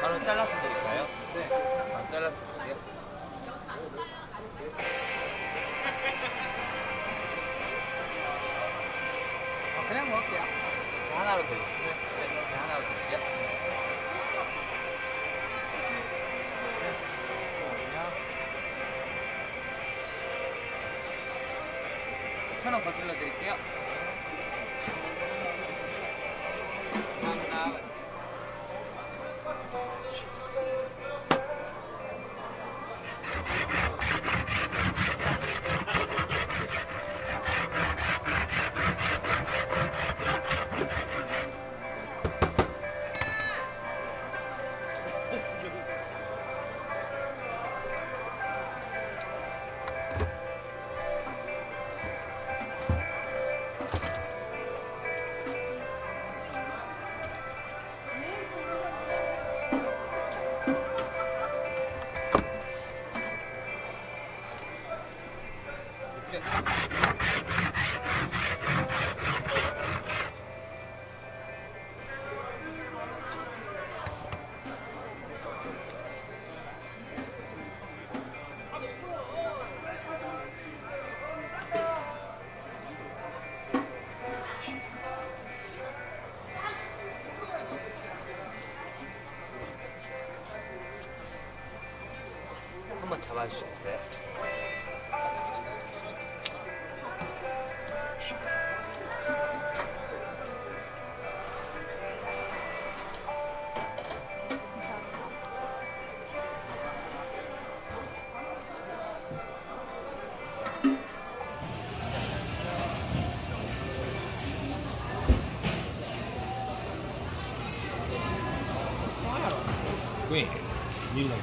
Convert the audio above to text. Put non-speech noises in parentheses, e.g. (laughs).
바로 잘라서 드릴까요? 네. 바로 잘라서 드릴게요. 아, (laughs) 그냥 먹을게요. 네, 하나로 드릴게요. 네, 네, 하나로 드릴게요. 천원 거슬러 드릴게요. 한번 잡아주시겠어요? 上你学し。